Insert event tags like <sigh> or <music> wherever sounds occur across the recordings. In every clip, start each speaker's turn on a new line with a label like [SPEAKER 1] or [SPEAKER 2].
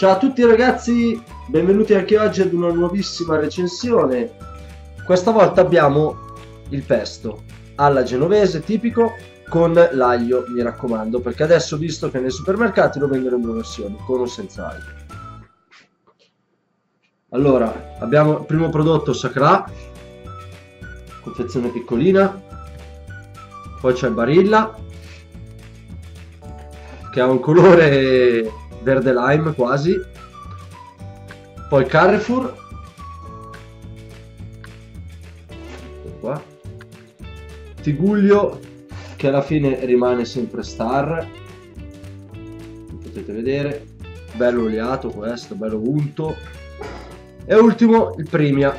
[SPEAKER 1] Ciao a tutti ragazzi, benvenuti anche oggi ad una nuovissima recensione. Questa volta abbiamo il pesto alla genovese tipico con l'aglio, mi raccomando, perché adesso visto che nei supermercati lo vendono in due versioni, con o senza aglio. Allora, abbiamo il primo prodotto Sacra, confezione piccolina, poi c'è Barilla, che ha un colore verde lime quasi. Poi Carrefour. Qua. Tiguglio che alla fine rimane sempre star. Potete vedere. Bello oliato questo bello unto. E ultimo il Primia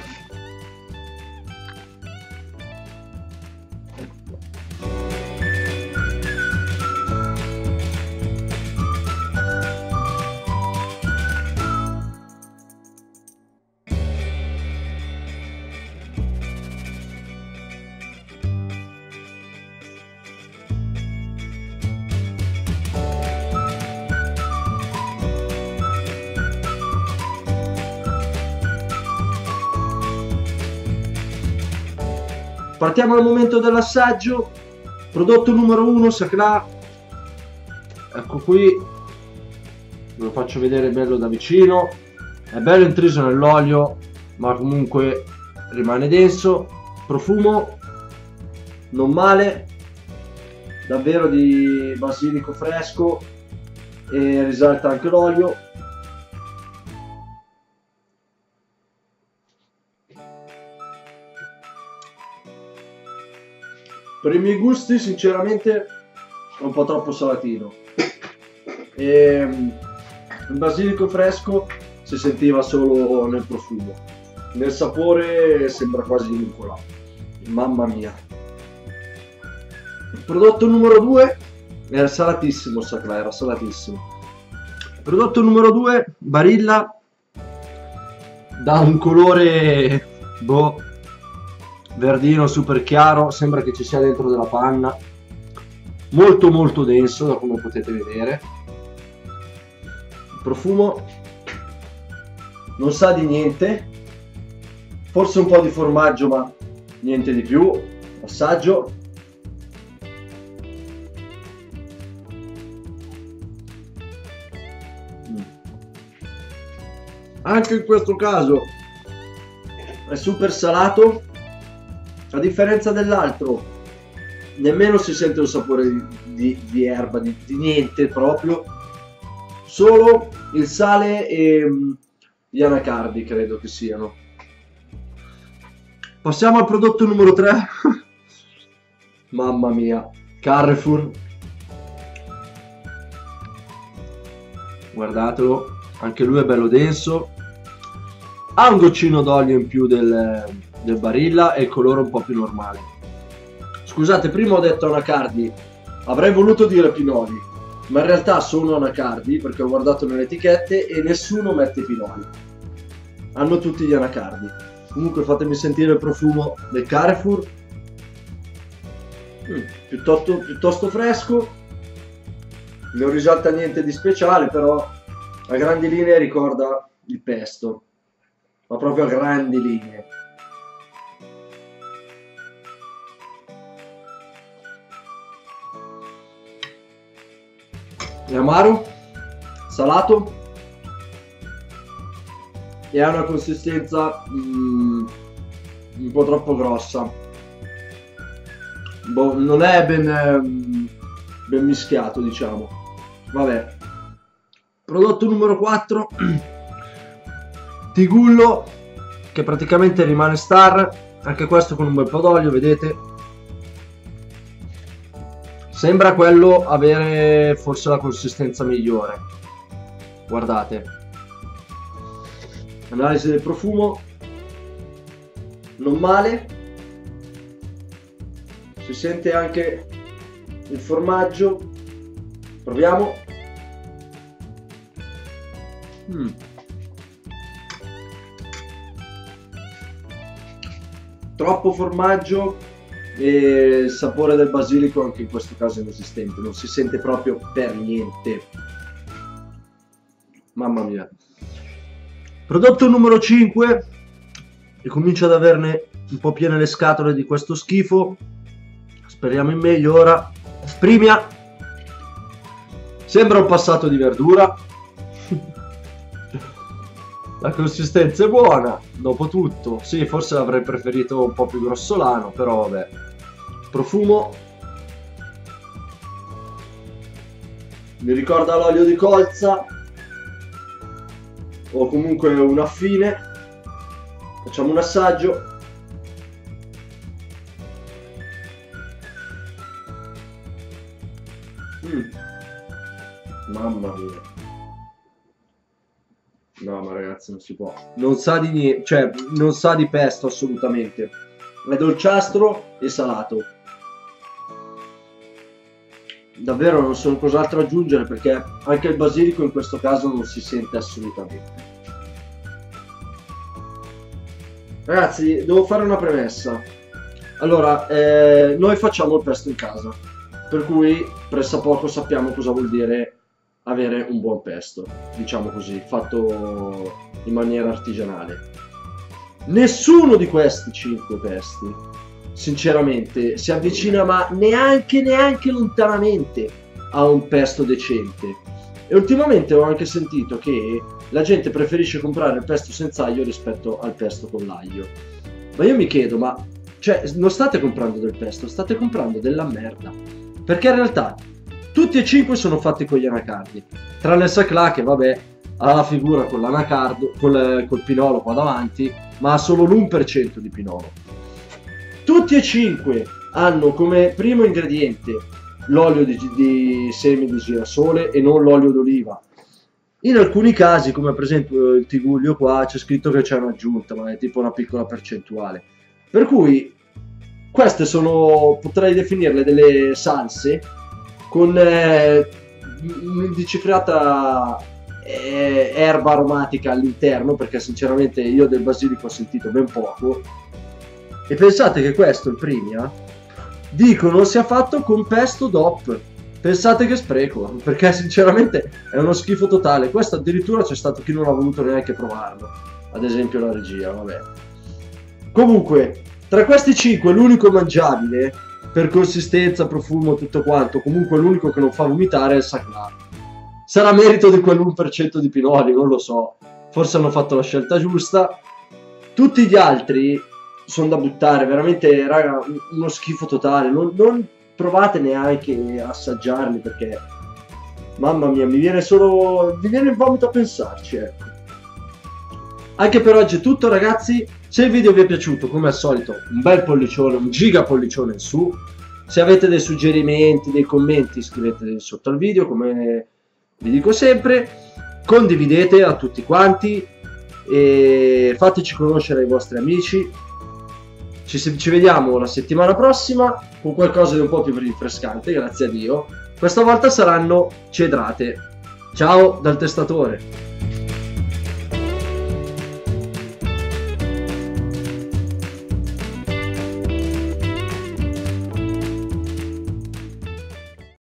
[SPEAKER 1] Partiamo al momento dell'assaggio. Prodotto numero 1, Sacra. Ecco qui. Ve lo faccio vedere bello da vicino. È bello intriso nell'olio, ma comunque rimane denso. Profumo non male. Davvero di basilico fresco e risalta anche l'olio Per i miei gusti, sinceramente, è un po' troppo salatino. E ehm, il basilico fresco si sentiva solo nel profumo. Nel sapore sembra quasi vincolato. Mamma mia. Il prodotto numero 2 era salatissimo, Sacra, era salatissimo. Il prodotto numero 2, Barilla, da un colore boh verdino super chiaro, sembra che ci sia dentro della panna, molto molto denso da come potete vedere. Il profumo non sa di niente, forse un po' di formaggio ma niente di più, assaggio. Anche in questo caso è super salato a differenza dell'altro nemmeno si sente un sapore di, di, di erba, di, di, niente proprio. Solo il sale e um, gli anacardi credo che siano. Passiamo al prodotto numero 3 <laughs> mamma mia Carrefour. Guardatelo anche lui è bello denso. Ha un goccino d'olio in più del, del Barilla e il colore un po' più normale. Scusate, prima ho detto anacardi, avrei voluto dire pinoli, ma in realtà sono anacardi perché ho guardato nelle etichette e nessuno mette pinoli. Hanno tutti gli anacardi. Comunque fatemi sentire il profumo del Carrefour. Mm, piuttosto, piuttosto fresco. Non risalta niente di speciale, però a grandi linee ricorda il pesto. Ma proprio a grandi linee. È amaro, salato e ha una consistenza mm, un po' troppo grossa. Boh, non è ben, ehm, ben mischiato, diciamo. Vabbè. Prodotto numero 4. <clears throat> Tigullo, che praticamente rimane star. Anche questo con un bel po' d'olio, vedete? Sembra quello avere forse la consistenza migliore. Guardate. Analisi del profumo. Non male. Si sente anche il formaggio. Proviamo. Mm. Troppo formaggio e il sapore del basilico anche in questo caso è inesistente, non si sente proprio per niente. mamma mia. Prodotto numero 5 e comincio ad averne un po' piene le scatole di questo schifo. Speriamo in meglio ora. Primia. Sembra un passato di verdura. La consistenza è buona, dopo tutto. Sì, forse avrei preferito un po' più grossolano, però vabbè. Profumo. Mi ricorda l'olio di colza. O comunque una fine. Facciamo un assaggio. Mm. Mamma mia. No, ma ragazzi, non si può. Non sa di niente, cioè, non sa di pesto assolutamente. È dolciastro e salato. Davvero non so cos'altro aggiungere perché anche il basilico in questo caso non si sente assolutamente. Ragazzi, devo fare una premessa. Allora, eh, noi facciamo il pesto in casa, per cui pressappoco sappiamo cosa vuol dire avere un buon pesto, diciamo così, fatto in maniera artigianale. Nessuno di questi 5 pesti, sinceramente, si avvicina ma neanche, neanche lontanamente a un pesto decente. E ultimamente ho anche sentito che la gente preferisce comprare il pesto senza aglio rispetto al pesto con l'aglio. Ma io mi chiedo, ma cioè, non state comprando del pesto, state comprando della merda. Perché in realtà tutti e cinque sono fatti con gli anacardi. Tranne il Sacla che vabbè ha la figura con l'anacardo, col, col pinolo qua davanti, ma ha solo l'1% di pinolo. Tutti e cinque hanno come primo ingrediente l'olio di, di semi di girasole e non l'olio d'oliva. In alcuni casi, come per esempio il tiguglio qua, c'è scritto che c'è un'aggiunta, ma è tipo una piccola percentuale. Per cui queste sono, potrei definirle delle salse con eh, decifrata eh, erba aromatica all'interno, perché sinceramente io del basilico ho sentito ben poco. E pensate che questo, il Primia, dicono sia fatto con pesto DOP. Pensate che spreco, perché sinceramente è uno schifo totale. Questo addirittura c'è stato chi non ha voluto neanche provarlo. Ad esempio la regia, vabbè. Comunque, tra questi 5 l'unico mangiabile per consistenza, profumo, tutto quanto, comunque l'unico che non fa vomitare è il Saclar. Sarà merito di quell'1% di Pinoli, non lo so. Forse hanno fatto la scelta giusta. Tutti gli altri sono da buttare, veramente, raga, uno schifo totale. Non, non provate neanche a assaggiarli perché, mamma mia, mi viene solo, mi viene il vomito a pensarci, ecco. Anche per oggi è tutto, ragazzi. Se il video vi è piaciuto, come al solito, un bel pollicione, un giga pollicione in su. Se avete dei suggerimenti, dei commenti, scriveteli sotto al video, come vi dico sempre. Condividete a tutti quanti e fateci conoscere ai vostri amici. Ci, ci vediamo la settimana prossima con qualcosa di un po' più rinfrescante, grazie a Dio. Questa volta saranno cedrate. Ciao dal testatore.